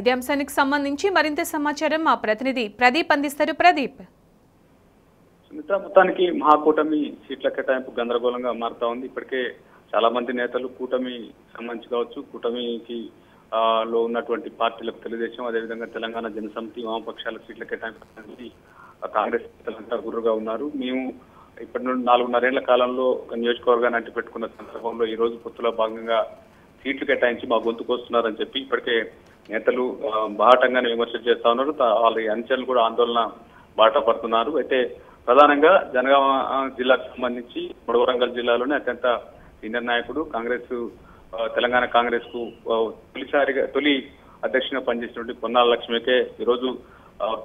ఇదే అంశానికి సంబంధించి మరింత సమాచారం మా ప్రతినిధి ప్రదీప్ అందిస్తారు. ప్రదీప్. సునీత మొత్తానికి మహాకూటమి సీట్ల కేటాయింపు గందరగోళంగా మారుతా ఉంది. ఇప్పటికే చాలా మంది నేతలు కూటమి సంబంధించి కావచ్చు కూటమికి లో ఉన్నటువంటి పార్టీలకు తెలుగుదేశం అదేవిధంగా తెలంగాణ జనసమితి వామపక్షాల సీట్ల కేటాయింపు కాంగ్రెస్ నేతలంతా గుర్రుగా ఉన్నారు. మేము ఇప్పటి నుండి నాలుగున్నరేళ్ళ కాలంలో ఒక నియోజకవర్గాన్ని అంటిపెట్టుకున్న సందర్భంలో ఈ రోజు పొత్తులో భాగంగా సీట్లు కేటాయించి మా గొంతుకు వస్తున్నారని చెప్పి ఇప్పటికే నేతలు బాహటంగానే విమర్శలు చేస్తా ఉన్నారు. వాళ్ళ అంచెలు కూడా ఆందోళన బాట పడుతున్నారు అయితే ప్రధానంగా జనగామ జిల్లాకు సంబంధించి మూడు వరంగల్ జిల్లాలోనే అత్యంత సీనియర్ నాయకుడు కాంగ్రెస్ తెలంగాణ కాంగ్రెస్కు తొలిసారిగా తొలి అధ్యక్షునిగా పనిచేసినటువంటి పొన్నాల లక్ష్మికే ఈరోజు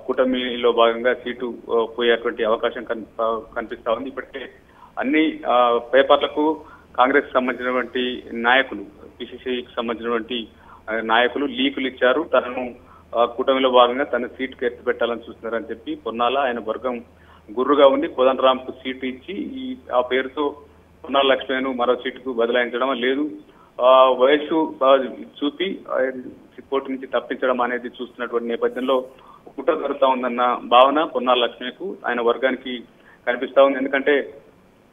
కూటమిలో భాగంగా సీటు పోయేటువంటి అవకాశం కన్- కనిపిస్తా ఉంది. ఇప్పటికే అన్ని ఆ, పేపర్లకు కాంగ్రెస్ సంబంధించినటువంటి నాయకులు పిసిసికి సంబంధించినటువంటి నాయకులు లీకులు ఇచ్చారు. తనను ఆ, కూటమిలో భాగంగా తన సీటుకు ఎత్తి పెట్టాలని చూస్తున్నారని చెప్పి పొన్నాల ఆయన వర్గం గుర్రుగా ఉంది కోదండరాంకు సీటు ఇచ్చి ఈ ఆ పేరుతో పొన్నాల లక్ష్మణ్ మరో సీటుకు బదలాయించడం లేదు. ఆ, వయసు చూపి పోటీ నుంచి తప్పించడం అనేది చూస్తున్నటువంటి నేపథ్యంలో కుట్ర జరుగుతా ఉందన్న భావన పొన్నాల లక్ష్మికు ఆయన వర్గానికి కనిపిస్తా ఉంది. ఎందుకంటే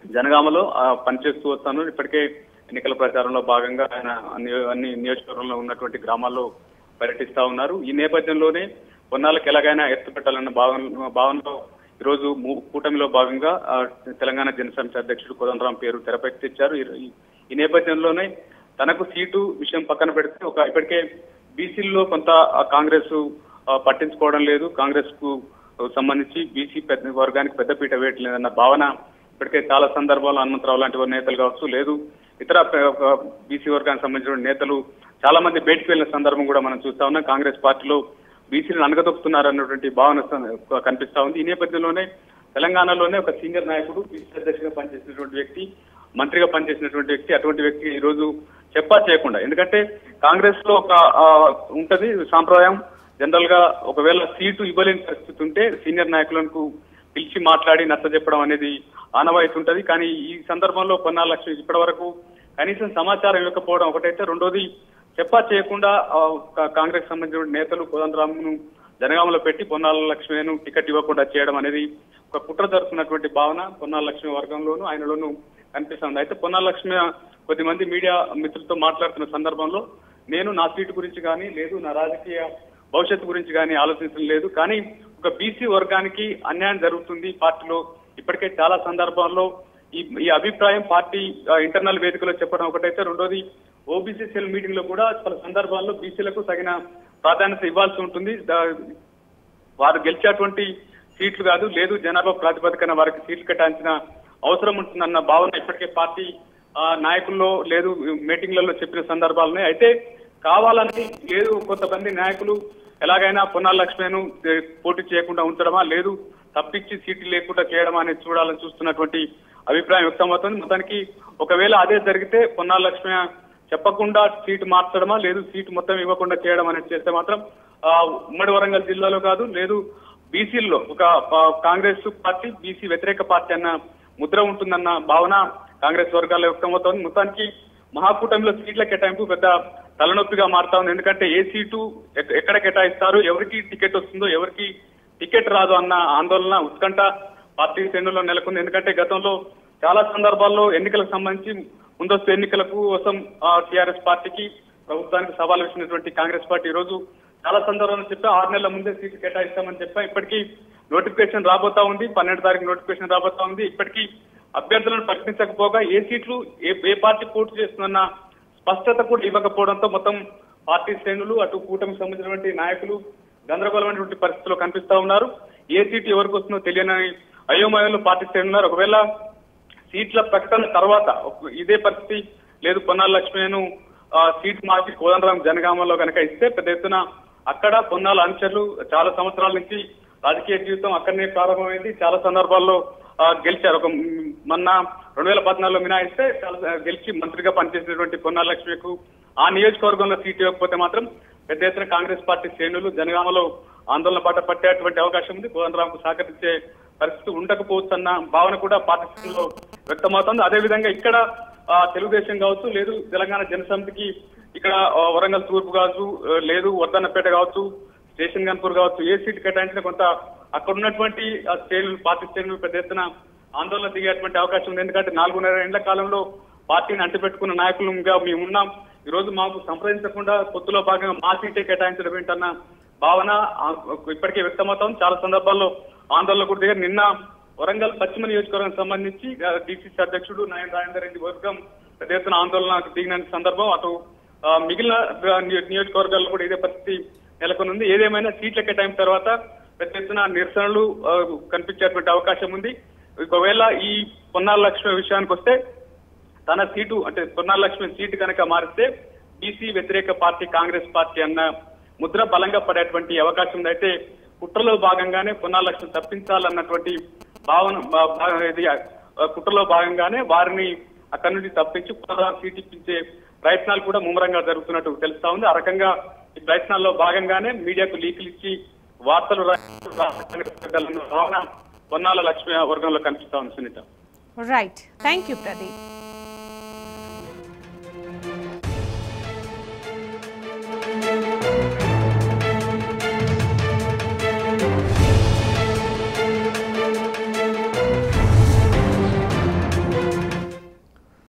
జనగామలో ఆ, పనిచేస్తూ వస్తాను. ఇప్పటికే ఎన్నికల ప్రచారంలో భాగంగా ఆయన అన్ని అన్ని నియోజకవర్గంలో ఉన్నటువంటి గ్రామాల్లో పర్యటిస్తా ఉన్నారు. ఈ నేపథ్యంలోనే కొన్నాళ్ళకి ఎలాగైనా ఎత్తు పెట్టాలన్న భావన భావనలో ఈరోజు రోజు కూటమిలో భాగంగా తెలంగాణ జనసమితి అధ్యక్షుడు కోదండరాం పేరు తెరపైకి తెచ్చారు. ఈ- ఈ నేపథ్యంలోనే తనకు సీటు విషయం పక్కన పెడితే ఒక ఇప్పటికే బీసీల్లో కొంత కాంగ్రెస్ పట్టించుకోవడం లేదు. కాంగ్రెస్కు సంబంధించి బీసీ పెద్ద వర్గానికి పెద్దపీట వేయట్లేదన్న భావన ఇప్పటికే చాలా సందర్భాల్లో హనుమంతరావు లాంటి వారి నేతలు కావచ్చు లేదు. ఇతర బీసీ వర్గానికి సంబంధించిన నేతలు చాలా మంది బయటికి వెళ్ళిన సందర్భం కూడా మనం చూస్తా ఉన్నాం. కాంగ్రెస్ పార్టీలో బీసీలను అనగదొక్కుతున్నారు అన్నటువంటి భావన కనిపిస్తా ఉంది. ఈ నేపథ్యంలోనే తెలంగాణలోనే ఒక సీనియర్ నాయకుడు బీసీ అధ్యక్షుడిగా పనిచేసినటువంటి వ్యక్తి మంత్రిగా పనిచేసినటువంటి వ్యక్తి అటువంటి వ్యక్తి ఈ రోజు చెప్పా చేయకుండా. ఎందుకంటే కాంగ్రెస్లో ఒక ఉంటది సాంప్రదాయం. జనరల్గా ఒకవేళ సీటు ఇవ్వలేని పరిస్థితి ఉంటే సీనియర్ నాయకులకు పిలిచి మాట్లాడి నచ్చ చెప్పడం అనేది ఆనవాయితీ ఉంటది కానీ ఈ సందర్భంలో పొన్నాల లక్ష్మి ఇప్పటి వరకు కనీసం సమాచారం ఇవ్వకపోవడం ఒకటైతే. రెండోది చెప్పా చేయకుండా కాంగ్రెస్ సంబంధించిన నేతలు కోదండరామ్ను జనగామలో పెట్టి పొన్నాల లక్ష్మిను టికెట్ ఇవ్వకుండా చేయడం అనేది ఒక కుట్ర జరుగుతున్నటువంటి భావన పొన్నాల లక్ష్మి వర్గంలోనూ ఆయనలోనూ కనిపిస్తుంది. అయితే పొన్నాల లక్ష్మి కొద్ది మంది మీడియా మిత్రులతో మాట్లాడుతున్న సందర్భంలో నేను నా సీటు గురించి కానీ లేదు నా రాజకీయ భవిష్యత్తు గురించి కానీ ఆలోచించడం లేదు. కానీ ఒక బీసీ వర్గానికి అన్యాయం జరుగుతుంది. పార్టీలో ఇప్పటికే చాలా సందర్భాల్లో ఈ ఈ అభిప్రాయం పార్టీ ఇంటర్నల్ వేదికలో చెప్పడం ఒకటైతే రెండోది ఓబీసీ సెల్ మీటింగ్లో కూడా పలు సందర్భాల్లో బీసీలకు తగిన ప్రాధాన్యత ఇవ్వాల్సి ఉంటుంది. వారు గెలిచేటువంటి సీట్లు కాదు లేదు జనాభా ప్రాతిపదికన వారికి సీట్లు కేటాయించిన అవసరం ఉంటుందన్న భావన ఇప్పటికే పార్టీ నాయకుల్లో లేదు మీటింగ్లలో చెప్పిన సందర్భాలనే అయితే కావాలని లేదు కొంతమంది నాయకులు ఎలాగైనా పొన్నాల లక్ష్మణ్ పోటీ చేయకుండా ఉంచడమా? లేదు తప్పించి సీట్లు లేకుండా చేయడమా అనేది చూడాలని చూస్తున్నటువంటి అభిప్రాయం వ్యక్తమవుతుంది. మొత్తానికి ఒకవేళ అదే జరిగితే పొన్నాల లక్ష్మి చెప్పకుండా సీటు మార్చడమా లేదు సీటు మొత్తం ఇవ్వకుండా చేయడం అనేది చేస్తే మాత్రం ఉమ్మడి వరంగల్ జిల్లాలో కాదు లేదు బీసీల్లో ఒక కాంగ్రెస్ పార్టీ బీసీ వ్యతిరేక పార్టీ అన్న ముద్ర ఉంటుందన్న భావన కాంగ్రెస్ వర్గాల్లో వ్యక్తమవుతోంది. మొత్తానికి మహాకూటమిలో సీట్ల కేటాయింపు పెద్ద తలనొప్పిగా మారుతా ఉంది. ఎందుకంటే ఏ సీటు ఎక్కడ కేటాయిస్తారు ఎవరికి టికెట్ వస్తుందో ఎవరికి టికెట్ రాదు అన్న ఆందోళన ఉత్కంఠ పార్టీ శ్రేణుల్లో నెలకొంది. ఎందుకంటే గతంలో చాలా సందర్భాల్లో ఎన్నికలకు సంబంధించి ముందస్తు ఎన్నికలకు కోసం టీఆర్ఎస్ పార్టీకి ప్రభుత్వానికి సవాల్ వేసినటువంటి కాంగ్రెస్ పార్టీ ఈ రోజు చాలా సందర్భాలను చెప్పా ఆరు నెలల ముందే సీట్లు కేటాయిస్తామని చెప్పా. ఇప్పటికీ నోటిఫికేషన్ రాబోతా ఉంది. పన్నెండు తారీఖు నోటిఫికేషన్ రాబోతా ఉంది. ఇప్పటికీ అభ్యర్థులను ప్రకటించకపోగా ఏ సీట్లు ఏ ఏ పార్టీ పూర్తి చేస్తుందన్న స్పష్టత కూడా ఇవ్వకపోవడంతో మొత్తం పార్టీ శ్రేణులు అటు కూటమికి సంబంధించినటువంటి నాయకులు గందరగోళమైనటువంటి పరిస్థితుల్లో కనిపిస్తా ఉన్నారు. ఏ సీటు ఎవరికి వస్తుందో తెలియని అయోమయంలో పాటిస్తే ఉన్నారు. ఒకవేళ సీట్ల ప్రకటన తర్వాత ఇదే పరిస్థితి లేదు పొన్నాల లక్ష్మణ్ సీట్ మార్చి కోదండరాం జనగామలో కనుక ఇస్తే పెద్ద ఎత్తున అక్కడ పొన్నాల అనుచరులు చాలా సంవత్సరాల నుంచి రాజకీయ జీవితం అక్కడనే ప్రారంభమైంది. చాలా సందర్భాల్లో గెలిచారు. ఒక మొన్న రెండు వేల పద్నాలుగులో మినాయిస్తే చాలా గెలిచి మంత్రిగా పనిచేసినటువంటి పొన్నాల లక్ష్మికు ఆ నియోజకవర్గంలో సీట్ ఇవ్వకపోతే మాత్రం పెద్ద ఎత్తున కాంగ్రెస్ పార్టీ శ్రేణులు జనగామలో ఆందోళన పాట పట్టేటువంటి అవకాశం ఉంది. కోదండరాంకు సహకరించే పరిస్థితి ఉండకపోవచ్చు అన్న భావన కూడా పార్టీ వ్యక్తమవుతోంది. అదేవిధంగా ఇక్కడ తెలుగుదేశం కావచ్చు లేదు తెలంగాణ జనసమితికి ఇక్కడ వరంగల్ తూర్పు కావచ్చు లేదు వర్ధన్నపేట కావచ్చు స్టేషన్ గన్పూర్ కావచ్చు ఏ సీట్ కేటాయించిన కొంత అక్కడ ఉన్నటువంటి శ్రేణులు పార్టీ శ్రేణులు పెద్ద ఎత్తున ఆందోళన దిగేటువంటి అవకాశం ఉంది. ఎందుకంటే నాలుగున్నర ఏళ్ళ కాలంలో పార్టీని అంటిపెట్టుకున్న నాయకులుగా మేము ఉన్నాం. ఈ రోజు మాకు సంప్రదించకుండా పొత్తులో భాగంగా మా సీటే కేటాయించడం ఏంటన్న భావన ఇప్పటికే వ్యక్తమవుతాం చాలా సందర్భాల్లో ఆందోళన కూడా దిగారు నిన్న వరంగల్ పశ్చిమ నియోజకవర్గం సంబంధించి డిసిసి అధ్యక్షుడు నాయన రాజేందర్ రెడ్డి వర్గం పెద్ద ఎత్తున ఆందోళన దిగిన సందర్భం. అటు మిగిలిన నియోజకవర్గాల్లో కూడా ఇదే పరిస్థితి నెలకొని ఉంది ఏదేమైనా సీట్ల కేటాయింపు తర్వాత పెద్ద ఎత్తున నిరసనలు కనిపించేటువంటి అవకాశం ఉంది. ఒకవేళ ఈ పొన్నాల లక్ష్మి విషయానికి వస్తే తన సీటు అంటే పొన్నాల సీటు కనుక మారిస్తే బీసీ వ్యతిరేక పార్టీ కాంగ్రెస్ పార్టీ అన్న ముద్ర బలంగా పడేటువంటి అవకాశం అయితే కుట్రలో భాగంగానే పొన్నాలక్ష్మి తప్పించాలన్నటువంటి భావన ఇది కుట్రలో భాగంగానే వారిని అక్కడి నుండి తప్పించి సీట్ ఇప్పించే ప్రయత్నాలు కూడా ముమ్మరంగా జరుగుతున్నట్టు తెలుస్తా ఉంది. ఆ రకంగా ఈ ప్రయత్నాల్లో భాగంగానే మీడియాకు లీకులు ఇచ్చి వార్తలు భావన పొన్నాల లక్ష్మి వర్గంలో కనిపిస్తా ఉంది Sunitha. Right thank you Pradeep